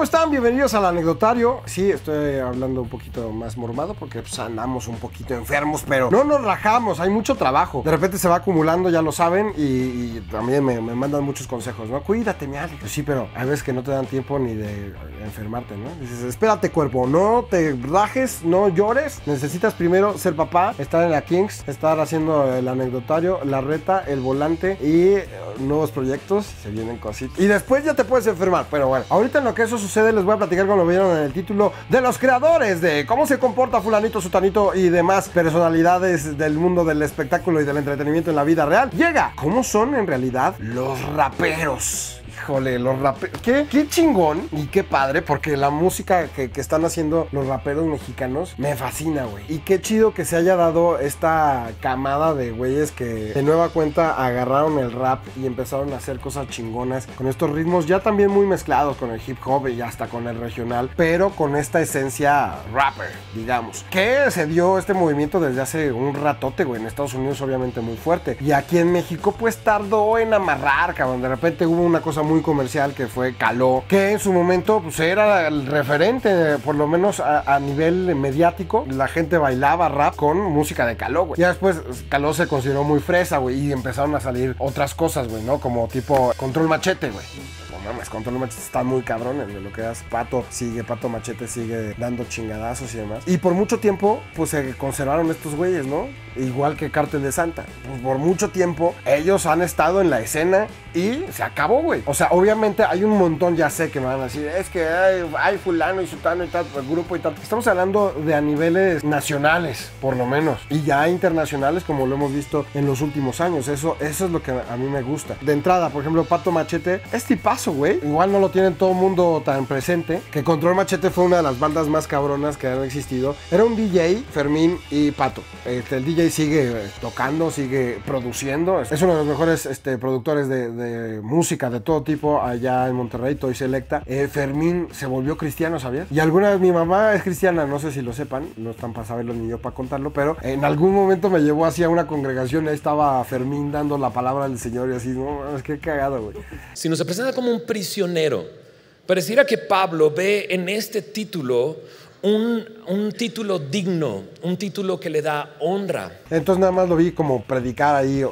¿cómo están? Bienvenidos al anecdotario. Sí, estoy hablando un poquito más mormado porque pues, andamos un poquito enfermos, pero no nos rajamos, hay mucho trabajo. De repente se va acumulando, ya lo saben, y, y también me, mandan muchos consejos, ¿no? Cuídate, mi Ali. Pues sí, pero hay veces que no te dan tiempo ni de enfermarte, ¿no? Dices, espérate, cuerpo, no te rajes, no llores. Necesitas primero ser papá, estar en la Kings, estar haciendo el anecdotario, la reta, el volante y eh, nuevos proyectos. Se vienen cositas. Y después ya te puedes enfermar, pero bueno, ahorita en lo que eso sucede les voy a platicar como lo vieron en el título de los creadores de cómo se comporta fulanito, sutanito y demás personalidades del mundo del espectáculo y del entretenimiento en la vida real. Llega, ¿cómo son en realidad los raperos? Híjole, los raperos. ¿Qué, qué chingón y qué padre, porque la música que, están haciendo los raperos mexicanos me fascina, güey. Y qué chido que se haya dado esta camada de güeyes que de nueva cuenta agarraron el rap y empezaron a hacer cosas chingonas con estos ritmos ya también muy mezclados con el hip hop y hasta con el regional, pero con esta esencia rapper, digamos. Que se dio este movimiento desde hace un ratote, güey. En Estados Unidos, obviamente, muy fuerte. Y aquí en México, pues tardó en amarrar, cabrón. De repente hubo una cosa muy comercial que fue Caló, que en su momento pues era el referente, por lo menos a, a nivel mediático. La gente bailaba rap con música de Caló, güey. Ya después Caló se consideró muy fresa, güey, y empezaron a salir otras cosas, güey, ¿no? Como tipo Control Machete, güey. Mames, Control Machete está muy cabrón en lo que das. Pato sigue, Pato Machete sigue dando chingadazos y demás. Y por mucho tiempo, pues se conservaron estos güeyes, ¿no? Igual que Cártel de Santa. Pues por mucho tiempo, ellos han estado en la escena y se acabó, güey. O sea, obviamente hay un montón, ya sé que me van a decir, es que hay, fulano y sutano y tal, el grupo y tal. Estamos hablando de a niveles nacionales, por lo menos. Y ya internacionales, como lo hemos visto en los últimos años. Eso, eso es lo que a mí me gusta. De entrada, por ejemplo, Pato Machete, es tipazo, güey. Igual no lo tienen todo el mundo tan presente. Que Control Machete fue una de las bandas más cabronas que han existido. Era un DJ, Fermín y Pato. Este, el DJ sigue eh, tocando, sigue produciendo. Es uno de los mejores este, productores de, de música de todo tipo allá en Monterrey, Toy Selecta. Eh, Fermín se volvió cristiano, ¿sabías? Y alguna vez mi mamá es cristiana, no sé si lo sepan, no están para saberlo ni yo para contarlo, pero en algún momento me llevó así a una congregación, ahí estaba Fermín dando la palabra del Señor y así, no, es que cagado, güey. Si nos presenta como un prisionero, pareciera que Pablo ve en este título un, un, título digno, un título que le da honra. Entonces nada más lo vi como predicar ahí,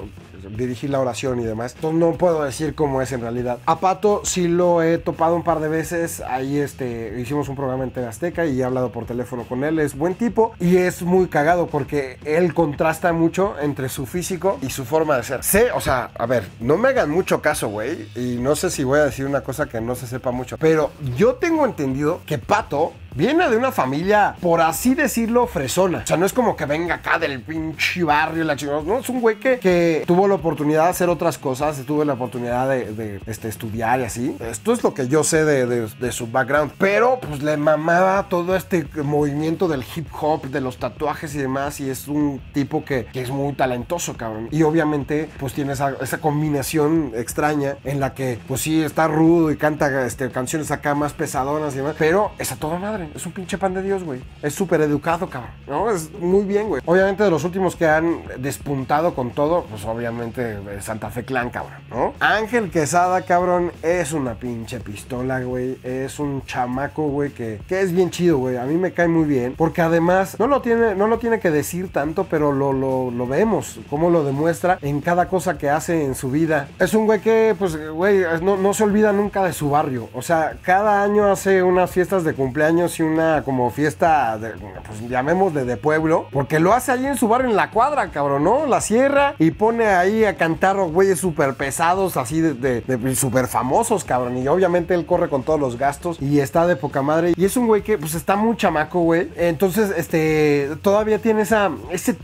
dirigir la oración y demás. Entonces no puedo decir cómo es en realidad. A Pato sí lo he topado un par de veces. Ahí este, hicimos un programa en Azteca y he hablado por teléfono con él. Es buen tipo y es muy cagado porque él contrasta mucho entre su físico y su forma de ser. Sé, o sea, a ver, no me hagan mucho caso, güey. Y no sé si voy a decir una cosa que no se sepa mucho. Pero yo tengo entendido que Pato viene de una familia, por así decirlo, fresona. O sea, no es como que venga acá del pinche barrio, la chingada. No, es un güey que, tuvo la oportunidad de hacer otras cosas, tuvo la oportunidad de, este, estudiar y así. Esto es lo que yo sé de, de, de, su background. Pero, pues, le mamaba todo este movimiento del hip hop, de los tatuajes y demás. Y es un tipo que, que es muy talentoso, cabrón. Y obviamente, pues, tiene esa, esa, combinación extraña en la que, pues, sí, está rudo y canta este, canciones acá más pesadonas y demás. Pero es a toda madre. Es un pinche pan de Dios, güey. Es súper educado, cabrón. ¿no? Es muy bien, güey. Obviamente de los últimos que han despuntado con todo, pues obviamente Santa Fe Clan, cabrón, ¿no? Ángel Quesada, cabrón, es una pinche pistola, güey. Es un chamaco, güey, que, que es bien chido, güey. A mí me cae muy bien. Porque además, no lo tiene, no lo tiene que decir tanto, pero lo, lo, lo vemos. Cómo lo demuestra en cada cosa que hace en su vida. Es un güey que, pues, güey, no, no se olvida nunca de su barrio. O sea, cada año hace unas fiestas de cumpleaños y una como fiesta, de, pues llamémosle de pueblo, porque lo hace allí en su barrio, en la cuadra, cabrón, ¿no? La sierra y pone ahí a cantar los güeyes súper pesados, así de, de, súper famosos, cabrón. Y obviamente él corre con todos los gastos y está de poca madre. Y es un güey que, pues, está muy chamaco, güey. Entonces, este, todavía tiene esa, ese,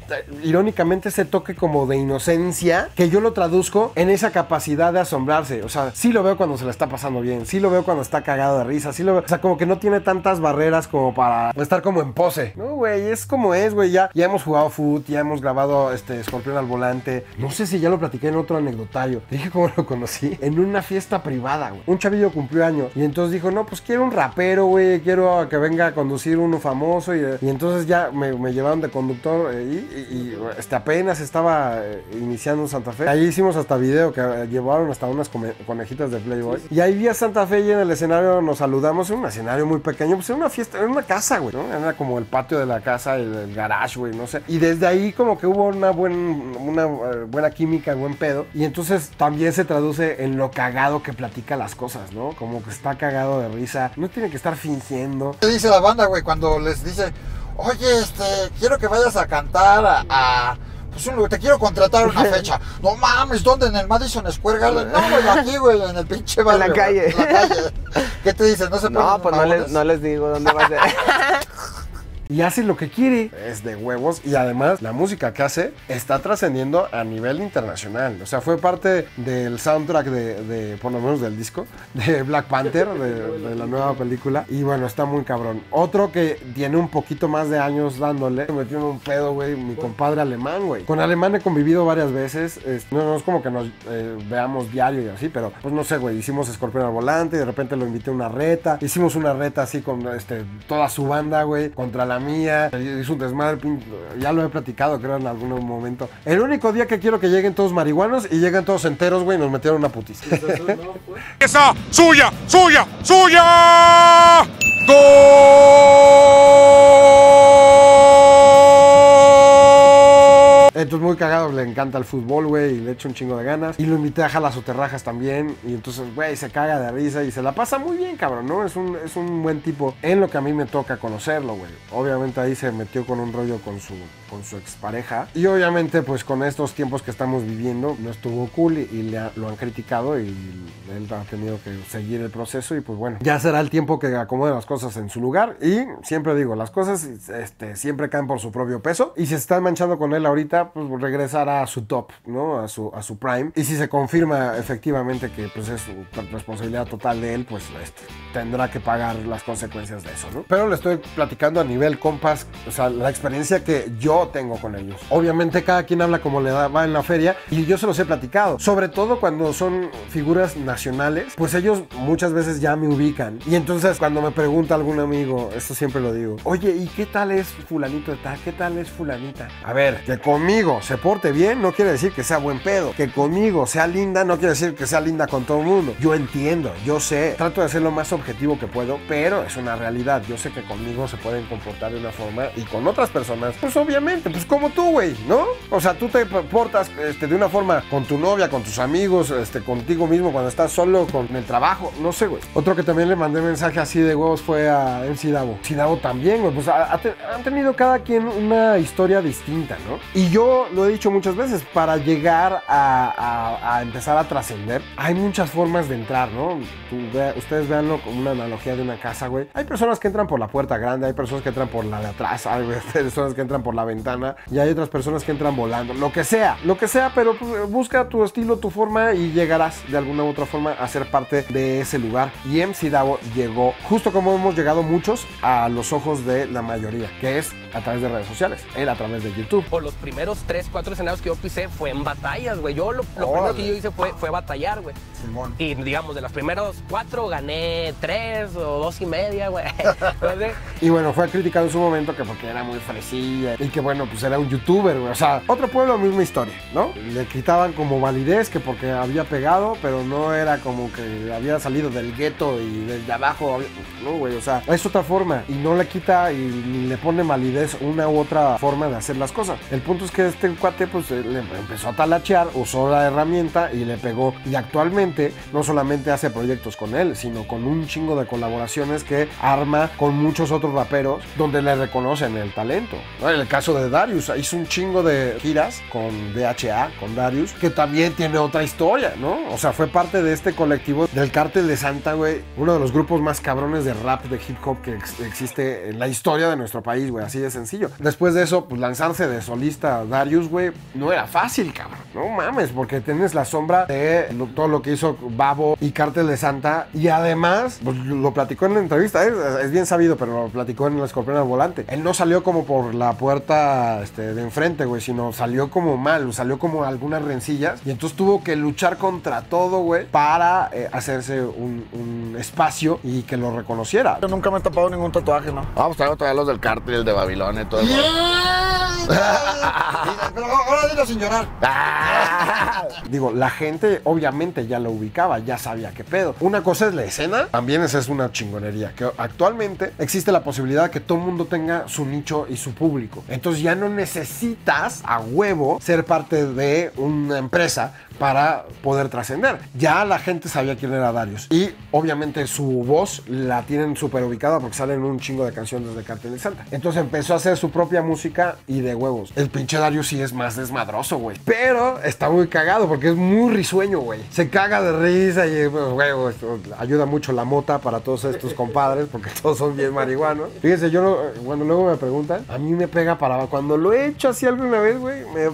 irónicamente, ese toque como de inocencia que yo lo traduzco en esa capacidad de asombrarse. O sea, sí lo veo cuando se le está pasando bien, sí lo veo cuando está cagado de risa, sí lo veo, o sea, como que no tiene tantas barreras barreras como para estar como en pose. No, güey, es como es, güey. Ya, ya hemos jugado foot, ya hemos grabado este Escorpión al volante. No sé si ya lo platiqué en otro anecdotario. Te dije cómo lo conocí. En una fiesta privada, güey. Un chavillo cumplió años. Y entonces dijo, no, pues quiero un rapero, güey. Quiero que venga a conducir uno famoso. Y, y entonces ya me, me llevaron de conductor. eh, y, y- y, este, apenas estaba eh, iniciando Santa Fe. Ahí hicimos hasta video que eh, llevaron hasta unas conejitas de Playboy. Y ahí vi a Santa Fe y en el escenario nos saludamos. En un escenario muy pequeño. Pues en una fiesta, en una casa, güey. ¿no? Era como el patio de la casa, el, el garage, güey. No sé. Y desde ahí como que hubo una, buen, una eh, buena química, buen pedo. Y entonces también se traduce en lo cagado que platica las cosas, ¿no? Como que está cagado de risa. No tiene que estar fingiendo. ¿Qué dice la banda, güey, cuando les dice, oye, este, quiero que vayas a cantar a- pues un lugar, te quiero contratar una fecha. No mames, ¿dónde? En el Madison Square Garden. No, güey, aquí, güey, en el pinche barrio. la güey, calle. En la calle. ¿Qué te dicen? No se No, pues no les, no les digo dónde va a ser. y hace lo que quiere. Es de huevos y además la música que hace está trascendiendo a nivel internacional. O sea, fue parte del soundtrack de, de, por lo menos del disco, de Black Panther, de, de la nueva película. Y bueno, está muy cabrón. Otro que tiene un poquito más de años dándole, me metió un pedo, güey, mi compadre alemán, güey. Con alemán he convivido varias veces. es- no, no es como que nos eh, veamos diario y así, pero pues no sé, güey, hicimos Escorpión al volante y de repente lo invité a una reta. Hicimos una reta así con este, toda su banda, güey, contra la mía. Hizo un desmadre, ya lo he platicado, creo, en algún momento. El único día que quiero que lleguen todos marihuanos y lleguen todos enteros, güey, nos metieron una putiza. esa suya, suya, suya. ¡Gol! Entonces muy cagado, le encanta el fútbol, güey, y le echo un chingo de ganas. Y lo invité a jalas o terrajas también. Y entonces, güey, se caga de risa y se la pasa muy bien, cabrón, ¿no? Es un, es un buen tipo en lo que a mí me toca conocerlo, güey. Obviamente ahí se metió con un rollo con su, con su expareja. Y obviamente, pues con estos tiempos que estamos viviendo, no estuvo cool y, le lo han criticado y él ha tenido que seguir el proceso. Y pues bueno, ya será el tiempo que acomode las cosas en su lugar. Y siempre digo, las cosas este, siempre caen por su propio peso. Y si se están manchando con él ahorita, pues regresará a su top, ¿no? A su, a su prime. Y si se confirma efectivamente que pues es responsabilidad total de él, pues este, tendrá que pagar las consecuencias de eso, ¿no? Pero le estoy platicando a nivel compas, o sea, la experiencia que yo tengo con ellos. Obviamente cada quien habla como le da, va en la feria y yo se los he platicado. Sobre todo cuando son figuras nacionales, pues ellos muchas veces ya me ubican. Y entonces cuando me pregunta algún amigo, esto siempre lo digo, oye, ¿y qué tal es fulanito de tal? ¿Qué tal es fulanita? A ver, que conmigo se porte bien no quiere decir que sea buen pedo. Que conmigo sea linda no quiere decir que sea linda con todo el mundo. Yo entiendo, yo sé, trato de ser lo más objetivo que puedo, pero es una realidad. Yo sé que conmigo se pueden comportar de una forma y con otras personas, pues obviamente, pues como tú, güey, ¿no? O sea, tú te portas este, de una forma con tu novia, con tus amigos, este, contigo mismo cuando estás solo, con el trabajo, no sé, güey. Otro que también le mandé mensaje así de huevos fue a MC Davo. MC también, güey, pues han tenido cada quien una historia distinta, ¿no? Y yo lo he dicho muchas veces, para llegar a, empezar a trascender, hay muchas formas de entrar, ¿no? Ustedes veanlo como una analogía de una casa, güey. Hay personas que entran por la puerta grande, hay personas que entran por la de atrás, hay personas que entran por la ventana y hay otras personas que entran volando, lo que sea, lo que sea, pero pues, busca tu estilo, tu forma y llegarás de alguna u otra forma a ser parte de ese lugar. Y MC Davo llegó, justo como hemos llegado muchos, a los ojos de la mayoría, que es a través de redes sociales, él a través de YouTube. por los primeros tres, cuatro escenarios que yo pisé fue en batallas, güey. Yo lo, primero que yo hice fue, fue batallar, güey. Simón. Y digamos, de los primeros cuatro gané tres o dos y media, güey. Y bueno, fue criticado en su momento que porque era muy fresilla y que bueno, pues era un youtuber, güey. O sea, otro pueblo, misma historia, ¿no? Le quitaban como validez que porque había pegado, pero no era como que había salido del gueto y desde abajo, no, güey. O sea, es otra forma y no le quita y le pone validez una u otra forma de hacer las cosas. El punto es que este cuate, pues eh, le empezó a talachear, usó la herramienta y le pegó. Y actualmente no solamente hace proyectos con él, sino con un chingo de colaboraciones que arma con muchos otros raperos donde le reconocen el talento. ¿no? En el caso de Darius, hizo un chingo de giras con DHA, con Darius, que también tiene otra historia, ¿no? O sea, fue parte de este colectivo del Cártel de Santa, güey, uno de los grupos más cabrones de rap, de hip hop que ex- existe en la historia de nuestro país, güey, así de sencillo. Después de eso, pues lanzarse de solista Darius, güey, no era fácil, cabrón. No mames, porque tienes la sombra de todo lo que hizo Babo y Cártel de Santa. Y además, pues, lo platicó en la entrevista, ¿eh? es bien sabido, pero lo platicó en el escorpión al volante. Él no salió como por la puerta este, de enfrente, güey, sino salió como mal, salió como algunas rencillas. Y entonces tuvo que luchar contra todo, güey, para eh, hacerse un, un espacio y que lo reconociera. Yo nunca me he tapado ningún tatuaje, ¿no? Vamos, traigo todavía los del cártel, el de Babilonia y todo eso. Pero ahora dilo sin llorar. Digo, la gente obviamente ya lo ubicaba, ya sabía qué pedo. Una cosa es la escena, también esa es una chingonería, que actualmente existe la posibilidad de que todo el mundo tenga su nicho y su público. Entonces ya no necesitas a huevo ser parte de una empresa para poder trascender. Ya la gente sabía quién era Darius. Y obviamente su voz la tienen súper ubicada porque salen un chingo de canciones de Cartel de Santa. Entonces empezó a hacer su propia música y de huevos. El pinche Darius sí es más desmadroso, güey. Pero está muy cagado porque es muy risueño, güey. Se caga de risa y, pues, güey, esto ayuda mucho la mota para todos estos compadres porque todos son bien marihuanos. Fíjense, yo no- cuando luego me preguntan, a mí me pega para... Cuando lo he hecho así alguna vez, güey, me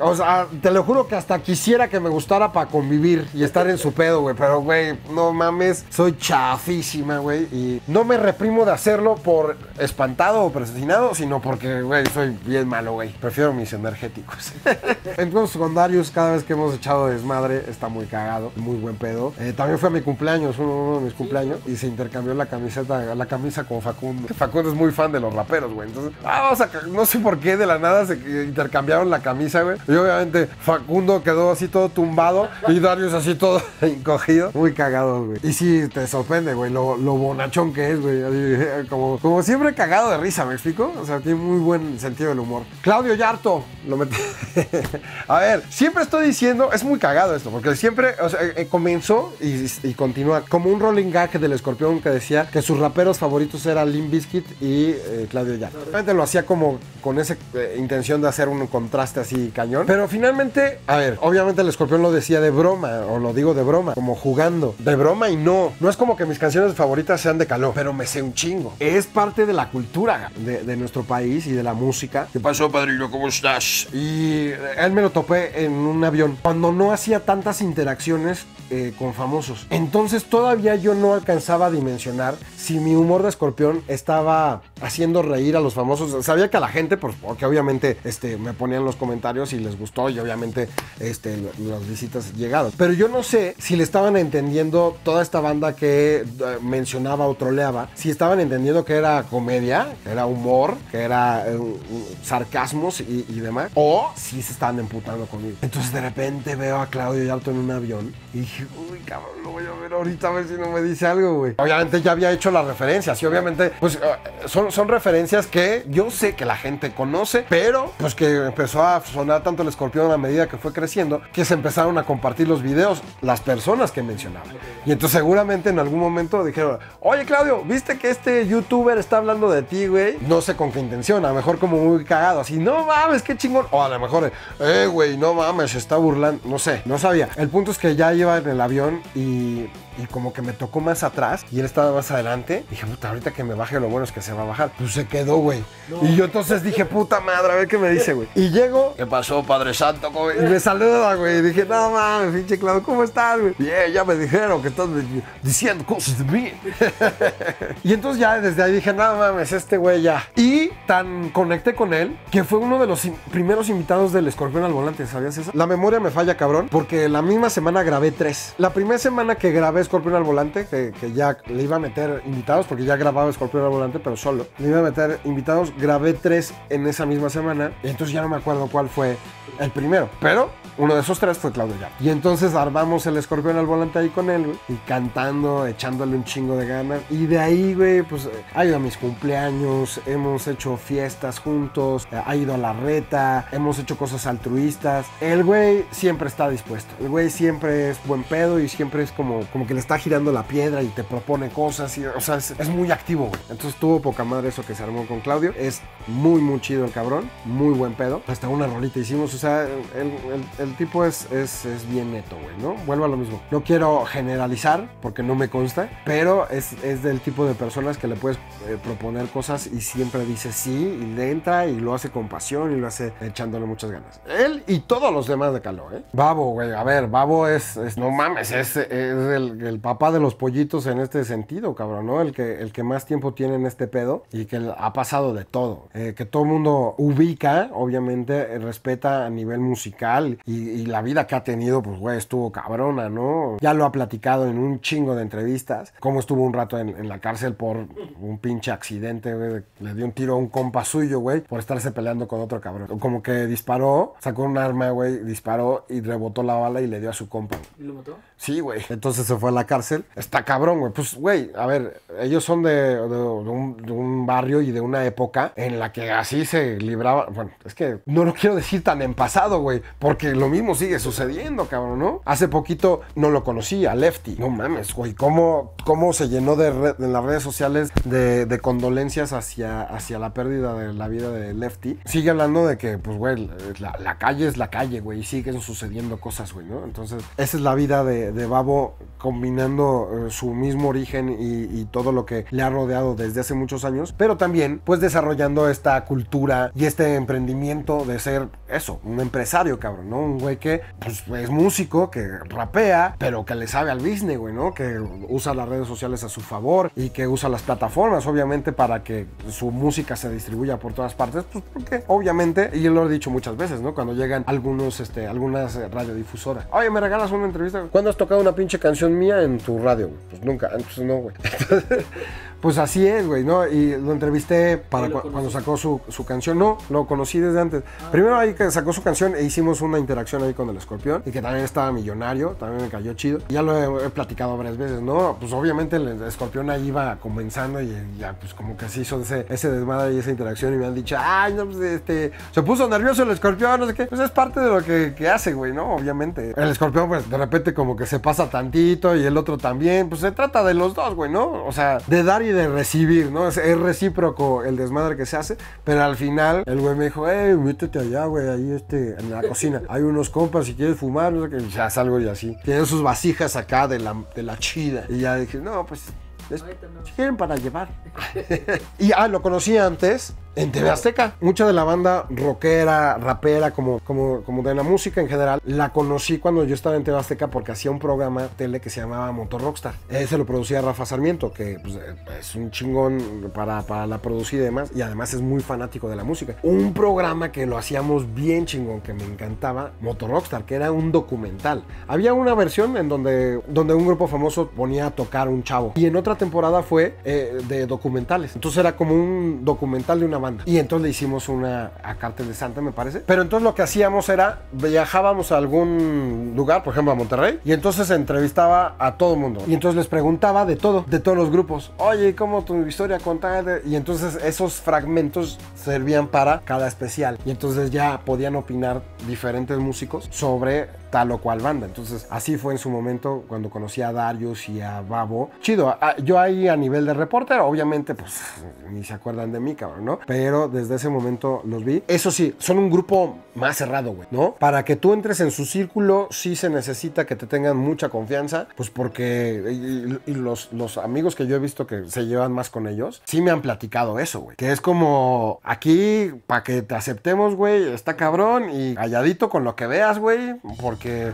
o sea, te lo juro que hasta quisiera que me gustara para convivir y estar en su pedo, güey. Pero, güey, no mames, soy chafísima, güey. Y no me reprimo de hacerlo por espantado o presionado, sino porque, güey, soy bien malo, güey. Prefiero mis energéticos. Entonces, con Darius, cada vez que hemos echado desmadre, está muy cagado, muy buen pedo. Eh, también fue mi cumpleaños, uno, uno de mis cumpleaños, y se intercambió la camiseta, la camisa con Facundo. Facundo es muy fan de los raperos, güey. Entonces, ah, vamos a, no sé por qué de la nada se intercambiaron la camisa, Y obviamente Facundo quedó así todo tumbado y Darius así todo encogido. Muy cagado, güey. Y sí, te sorprende, güey, lo, bonachón que es, güey. Como, como siempre cagado de risa, ¿me explico? O sea, tiene muy buen sentido del humor. Claudio Yarto, lo metí. a ver, siempre estoy diciendo, es muy cagado esto, porque siempre, o sea, eh, comenzó y, continúa como un rolling gag del escorpión que decía que sus raperos favoritos eran Limp Bizkit y eh, Claudio Yarto. Realmente lo hacía como con esa eh, intención de hacer un contraste así cañón. Pero finalmente, a ver, obviamente el escorpión lo decía de broma, o lo digo de broma, como jugando. De broma y no. No es como que mis canciones favoritas sean de calor, pero me sé un chingo. Es parte de la cultura de, de nuestro país y de la música. ¿Qué pasó, padrino? ¿Cómo estás? Y él me lo topé en un avión cuando no hacía tantas interacciones eh, con famosos. Entonces todavía yo no alcanzaba a dimensionar si mi humor de escorpión estaba haciendo reír a los famosos. Sabía que a la gente, porque obviamente este, me ponían los comentarios y les gustó y obviamente este, las visitas llegaron. Pero yo no sé si le estaban entendiendo toda esta banda que eh, mencionaba o troleaba, si estaban entendiendo que era comedia, que era humor, que era eh, sarcasmos y, y demás, o si se estaban emputando conmigo. Entonces de repente veo a Claudio Yalto en un avión y dije, uy, cabrón, lo voy a ver ahorita a ver si no me dice algo, güey. Obviamente ya había hecho las referencias y obviamente, pues eh, son, son referencias que yo sé que la gente conoce, pero pues que empezó a sonar tanto el escorpión a medida que fue creciendo, que se empezaron a compartir los videos las personas que mencionaba. Y entonces seguramente en algún momento dijeron, oye Claudio, ¿viste que este youtuber está hablando de ti, güey? No sé con qué intención, a lo mejor como muy cagado, así, no mames, qué chingón. O a lo mejor, eh, güey, no mames, se está burlando, no sé, no sabía. El punto es que ya iba en el avión y y como que me tocó más atrás y él estaba más adelante. Dije, puta, ahorita que me baje, lo bueno es que se va a bajar. Pues se quedó, güey. Y yo entonces dije, puta madre, a ver qué me dice, güey. Y llego, ¿qué pasó, Padre Santo? ¿Cómo-?" Y me saluda, güey. Y dije, no mames, pinche Claudio, ¿cómo estás, güey? Bien, ya me dijeron que estás diciendo cosas de mí. y entonces ya desde ahí dije, no mames, este güey ya. Y tan conecté con él que fue uno de los in- primeros invitados del Escorpión al Volante, ¿sabías eso? La memoria me falla, cabrón, porque la misma semana grabé tres. La primera semana que grabé Escorpión al Volante, que, que ya le iba a meter invitados, porque ya grababa Escorpión al Volante, pero solo. Le iba a meter invitados, grabé tres en esa misma semana, y entonces ya no me acuerdo cuál fue el primero. Pero uno de esos tres fue Claudio. Y entonces armamos el escorpión al volante ahí con él, güey. Y cantando, echándole un chingo de ganas. Y de ahí, güey, pues eh, ha ido a mis cumpleaños, hemos hecho fiestas juntos, eh, ha ido a la reta, hemos hecho cosas altruistas. El güey siempre está dispuesto. El güey siempre es buen pedo y siempre es como, como que le está girando la piedra y te propone cosas. Y, o sea, es, muy activo, güey. Entonces tuvo poca madre eso que se armó con Claudio. Es muy, muy chido el cabrón. Muy buen pedo. Hasta una rolita hicimos. O sea, el, el- tipo es, es, es bien neto, güey, ¿no? Vuelvo a lo mismo. No quiero generalizar porque no me consta, pero es, es del tipo de personas que le puedes eh, proponer cosas y siempre dice sí y le entra y lo hace con pasión y lo hace echándole muchas ganas. Él y todos los demás de Caló, ¿eh? Babo, güey, a ver, Babo es, es- no mames, es, es el, el papá de los pollitos en este sentido, cabrón, ¿no? El que, el que más tiempo tiene en este pedo y que ha pasado de todo. Eh, que todo el mundo ubica, obviamente, eh, respeta a nivel musical y, y la vida que ha tenido, pues, güey, estuvo cabrona, ¿no? Ya lo ha platicado en un chingo de entrevistas, cómo estuvo un rato en, en la cárcel por un pinche accidente, güey. Le dio un tiro a un compa suyo, güey, por estarse peleando con otro cabrón. Como que disparó, sacó un arma, güey, disparó y rebotó la bala y le dio a su compa. ¿Y lo mató? Sí, güey. Entonces se fue a la cárcel. Está cabrón, güey. Pues, güey, a ver, ellos son de, un, barrio y de una época en la que así se libraba. Bueno, es que no lo quiero decir tan en pasado, güey, porque lo mismo sigue sucediendo, cabrón, ¿no? Hace poquito no lo conocí, a Lefty. No mames, güey, cómo, cómo se llenó de en las redes sociales de, condolencias hacia, hacia la pérdida de la vida de Lefty. Sigue hablando de que, pues, güey, la, calle es la calle, güey, y siguen sucediendo cosas, güey, ¿no? Entonces, esa es la vida de, de Babo combinando eh, su mismo origen y, y todo lo que le ha rodeado desde hace muchos años, pero también, pues, desarrollando esta cultura y este emprendimiento de ser eso, un empresario, cabrón, ¿no? Un güey que, pues, es músico, que rapea, pero que le sabe al business, güey, ¿no? Que usa las redes sociales a su favor y que usa las plataformas, obviamente, para que su música se distribuya por todas partes, pues, porque, obviamente, y lo he dicho muchas veces, ¿no? Cuando llegan algunos, este, algunas radiodifusoras. Oye, ¿me regalas una entrevista? ¿Cuándo has tocado una pinche canción mía en tu radio? güey? Pues nunca, entonces no, güey. Pues así es, güey, ¿no? Y lo entrevisté para ¿Y lo cu- cuando sacó su, su canción. No, lo conocí desde antes. Primero ahí que sacó su canción e hicimos una interacción ahí con el escorpión y que también estaba millonario, también me cayó chido. Ya lo he, he platicado varias veces, ¿no? Pues obviamente el escorpión ahí iba comenzando y ya pues como que se hizo ese, ese desmadre y esa interacción y me han dicho, ay, no, pues este, se puso nervioso el escorpión, no sé qué. Pues es parte de lo que, que hace, güey, ¿no? Obviamente. El escorpión pues de repente como que se pasa tantito y el otro también. Pues se trata de los dos, güey, ¿no? O sea, de dar y de recibir, ¿no? Es, es recíproco el desmadre que se hace, pero al final el güey me dijo, hey, métete allá, güey, ahí este, en la cocina. Hay unos compas si quieres fumar, no sé qué. Ya salgo y así. Tienen sus vasijas acá de la, de la chida. Y ya dije, no, pues... si quieren para llevar. y ah, lo conocí antes en TV Azteca. Mucha de la banda rockera, rapera, como, como, como de la música en general, la conocí cuando yo estaba en TV Azteca porque hacía un programa tele que se llamaba Motor Rockstar. Ese lo producía Rafa Sarmiento, que pues, eh, es un chingón para, para la producida y demás, y además es muy fanático de la música. Un programa que lo hacíamos bien chingón, que me encantaba, Motor Rockstar, que era un documental. Había una versión en donde, donde un grupo famoso ponía a tocar un chavo, y en otra temporada fue eh, de documentales. Entonces era como un documental de una Y entonces le hicimos una a Cártel de Santa, me parece. Pero entonces lo que hacíamos era viajábamos a algún lugar, por ejemplo a Monterrey, y entonces entrevistaba a todo el mundo. Y entonces les preguntaba de todo, de todos los grupos. Oye, ¿cómo tu historia contar? Y entonces esos fragmentos servían para cada especial. Y entonces ya podían opinar diferentes músicos sobre tal o cual banda. Entonces, así fue en su momento cuando conocí a Darius y a Babo. Chido, a- yo ahí a nivel de reporter, obviamente, pues ni se acuerdan de mí, cabrón, ¿no? Pero desde ese momento los vi. Eso sí, son un grupo más cerrado, güey, ¿no? Para que tú entres en su círculo, sí se necesita que te tengan mucha confianza, pues porque y los, los amigos que yo he visto que se llevan más con ellos, sí me han platicado eso, güey. Que es como aquí, para que te aceptemos, güey, está cabrón y calladito con lo que veas, güey, porque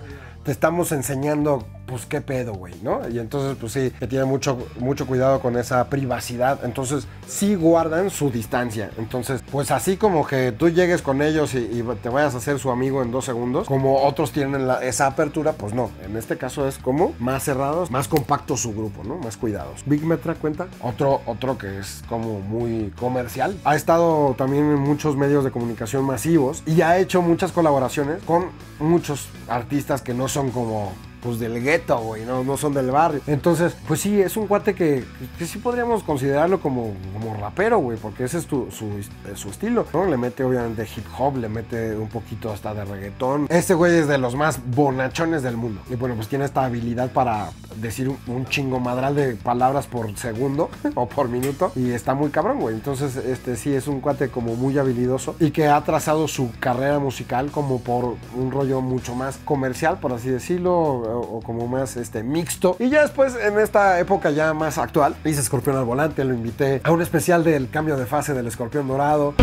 estamos enseñando, pues, qué pedo, güey, ¿no? Y entonces, pues sí, que tiene mucho, mucho cuidado con esa privacidad. Entonces, sí guardan su distancia. Entonces, pues así como que tú llegues con ellos y, te vayas a ser su amigo en dos segundos, como otros tienen esa apertura, pues no. En este caso es como más cerrados, más compacto su grupo, ¿no? Más cuidados. Big Metra cuenta. Otro, otro que es como muy comercial. Ha estado también en muchos medios de comunicación masivos y ha hecho muchas colaboraciones con muchos artistas que no son como pues del gueto, güey, no, no son del barrio. Entonces, pues sí, es un cuate que, que sí podríamos considerarlo como, como rapero, güey, porque ese es tu- su, su estilo, ¿no? Le mete obviamente hip hop, le mete un poquito hasta de reggaetón. Este güey es de los más bonachones del mundo. Y bueno, pues tiene esta habilidad para decir un, un chingo madral de palabras por segundo o por minuto y está muy cabrón, güey. Entonces, este sí es un cuate como muy habilidoso y que ha trazado su carrera musical como por un rollo mucho más comercial, por así decirlo, o, o como más este mixto. Y ya después, en esta época ya más actual, hice Escorpión al volante, lo invité a un especial del cambio de fase del Escorpión Dorado.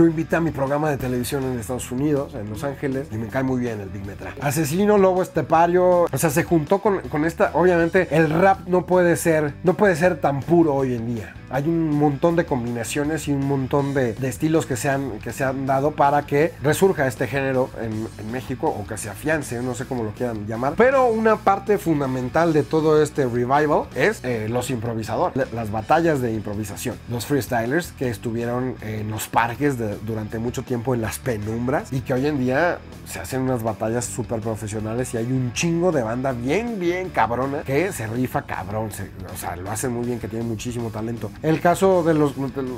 Lo invité a mi programa de televisión en Estados Unidos, en Los Ángeles, y me cae muy bien el Big Metra. Asesino, Lobo Estepario, o sea, se juntó con, con esta, obviamente, el rap no puede ser, no puede ser tan puro hoy en día. Hay un montón de combinaciones y un montón de, estilos que se, han, que se han dado para que resurja este género en, México o que se afiance, no sé cómo lo quieran llamar. Pero una parte fundamental de todo este revival es eh, los improvisadores, la- las batallas de improvisación, los freestylers que estuvieron en los parques durante mucho tiempo en las penumbras y que hoy en día se hacen unas batallas súper profesionales y hay un chingo de banda bien, bien cabrona que se rifa cabrón, o sea, lo hacen muy bien, que tienen muchísimo talento. El caso de los,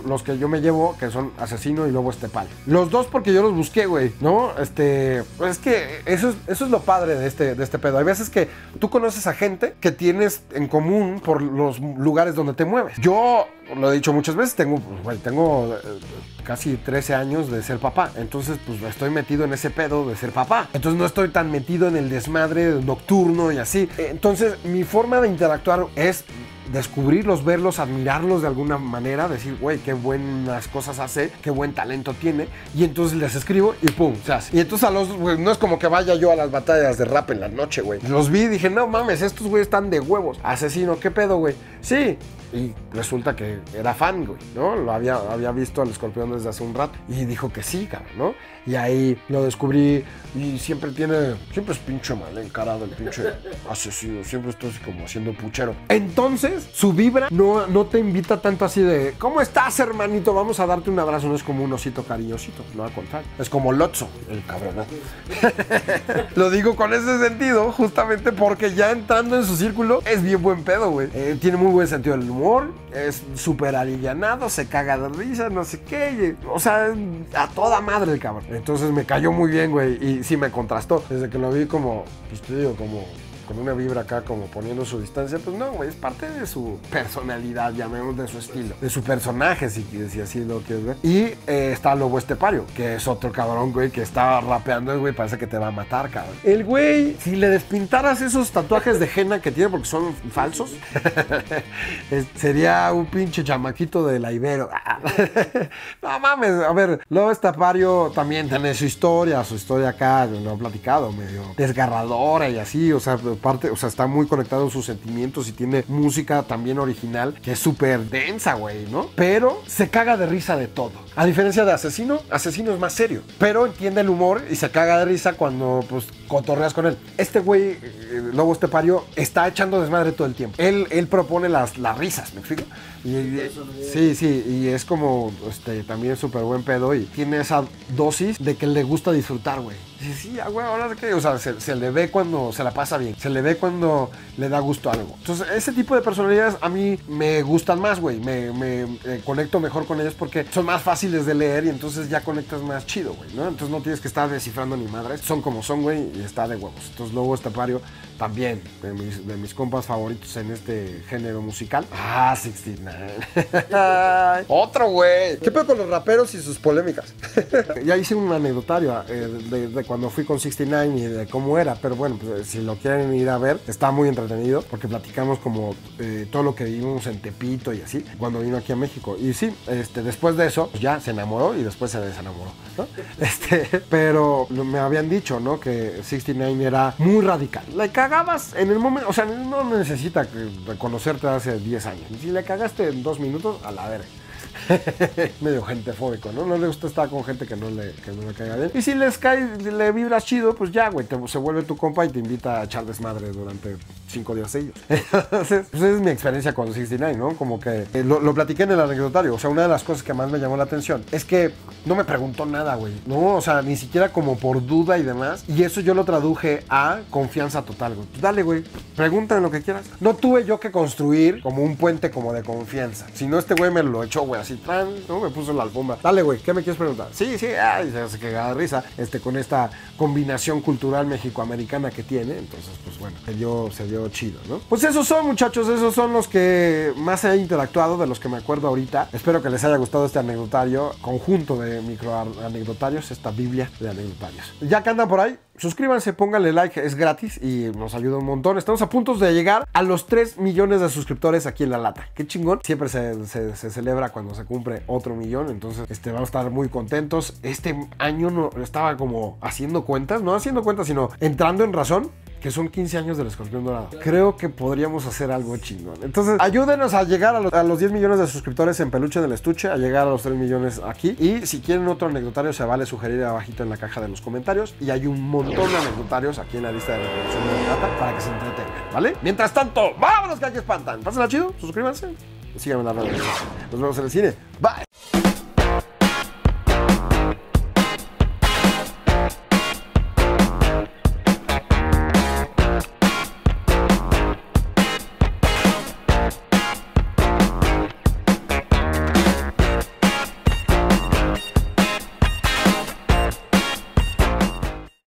los que yo me llevo, que son Asesino y Lobo Estepal. Los dos porque yo los busqué, güey, ¿no? Este, pues es que eso es, eso es lo padre de este, de este pedo. Hay veces que tú conoces a gente que tienes en común por los lugares donde te mueves. Yo lo he dicho muchas veces, tengo, pues, tengo eh, casi 13 años de ser papá. Entonces, pues estoy metido en ese pedo de ser papá. Entonces no estoy tan metido en el desmadre nocturno y así. Entonces, mi forma de interactuar es descubrirlos, verlos, admirarlos de alguna manera, decir, güey, qué buenas cosas hace, qué buen talento tiene, y entonces les escribo y pum, se hace. Y entonces a los, güey, no es como que vaya yo a las batallas de rap en la noche, güey. Los vi y dije, no mames, estos güeyes están de huevos. Asesino, ¿qué pedo, güey? Sí. Y resulta que era fan, güey, ¿no? Lo había, había visto al escorpión desde hace un rato y dijo que sí, cabrón, ¿no? Y ahí lo descubrí y siempre tiene, siempre es pinche mal encarado el pinche asesino, siempre estoy así como haciendo puchero. Entonces, su vibra no, no te invita tanto así de, ¿cómo estás, hermanito? Vamos a darte un abrazo, no es como un osito cariñosito, no al contrario, es como Lotso, el cabrón. Lo digo con ese sentido, justamente porque ya entrando en su círculo es bien buen pedo, güey. Eh, tiene muy buen sentido del humor, es súper alivianado, se caga de risa, no sé qué. o sea, a toda madre el cabrón. Entonces me cayó muy bien, güey, y sí me contrastó. Desde que lo vi como, pues te digo, como una vibra acá, como poniendo su distancia, pues no, güey, es parte de su personalidad, llamemos de su estilo, de su personaje, si, si así lo quieres ver. Y eh, está Lobo Estepario, que es otro cabrón, güey, que está rapeando, güey, parece que te va a matar, cabrón. El güey, si le despintaras esos tatuajes de henna que tiene, porque son falsos, sería un pinche chamaquito de la Ibero. no mames, a ver, Lobo Estepario también tiene su historia, su historia acá, lo he platicado, medio desgarradora y así, o sea, parte, o sea, está muy conectado en sus sentimientos y tiene música también original que es súper densa, güey, ¿no? Pero se caga de risa de todo. A diferencia de Asesino, Asesino es más serio, pero entiende el humor y se caga de risa cuando, pues, cotorreas con él. Este güey, eh, Lobo Estepario, está echando desmadre todo el tiempo. Él, él propone las, las risas, ¿me explico? Y, y- sí, sí, y es como, este, también súper buen pedo y tiene esa dosis de que le gusta disfrutar, güey. Sí, sí, ah, güey, ahora que, o sea, se, se le ve cuando se la pasa bien, se le ve cuando le da gusto a algo. Entonces, ese tipo de personalidades a mí me gustan más, güey. Me, me, eh, conecto mejor con ellas porque son más fáciles de leer y entonces ya conectas más chido, güey, ¿no? Entonces no tienes que estar descifrando ni madres. Son como son, güey, está de huevos. Entonces, Lobo Estepario también, de mis, de mis compas favoritos en este género musical. Ah, 69. Otro, güey. ¿Qué pedo con los raperos y sus polémicas? ya hice un anecdotario eh, de, de cuando fui con 69 y de cómo era, pero bueno, pues, si lo quieren ir a ver, está muy entretenido porque platicamos como eh, todo lo que vivimos en Tepito y así, cuando vino aquí a México. Y sí, este, después de eso, pues, ya se enamoró y después se desenamoró, ¿no? Este, pero me habían dicho, ¿no? Que 69 era muy radical. Le cagabas en el momento, o sea, no necesita reconocerte hace 10 años. Si le cagaste en dos minutos, a la verga. Medio gentefóbico, ¿no? No le gusta estar con gente que no le, que no le caiga bien. Y si les cae, le vibras chido, pues ya, güey, te- se vuelve tu compa y te invita a echar desmadre durante cinco días seguidos. Entonces, pues esa es mi experiencia con 69, ¿no? Como que eh, lo, lo platiqué en el anecdotario. O sea, una de las cosas que más me llamó la atención es que no me preguntó nada, güey. No, o sea, ni siquiera como por duda y demás. Y eso yo lo traduje a confianza total, güey. Dale, güey, pregúntame lo que quieras. No tuve yo que construir como un puente como de confianza. Si no, este güey me lo echó, güey, tran, ¿no? Me puso la alfombra. Dale, güey, ¿qué me quieres preguntar? Sí, sí, ay, se hace que risa, este, con esta combinación cultural mexicoamericana que tiene. Entonces, pues bueno, se dio, se dio chido, ¿no? Pues esos son, muchachos, esos son los que más he interactuado, de los que me acuerdo ahorita. Espero que les haya gustado este anecdotario, conjunto de micro anecdotarios, esta biblia de anecdotarios. Ya que andan por ahí, suscríbanse, pónganle like, es gratis y nos ayuda un montón. Estamos a punto de llegar a los 3 millones de suscriptores aquí en La Lata. Qué chingón. Siempre se, se- se celebra cuando se cumple otro millón, entonces este, vamos a estar muy contentos. Este año no, estaba como haciendo cuentas, no haciendo cuentas, sino entrando en razón que son 15 años del escorpión dorado. Creo que podríamos hacer algo chingón. Entonces, ayúdenos a llegar a los, a los 10 millones de suscriptores en Peluche del Estuche, a llegar a los 3 millones aquí. Y si quieren otro anecdotario, se vale sugerir abajito en la caja de los comentarios. Y hay un montón de anecdotarios aquí en la lista de reproducción de la Lata para que se entretengan, ¿vale? Mientras tanto, vámonos que aquí espantan. Pásenla chido, suscríbanse. Síganme en las redes. Nos vemos en el cine. Bye.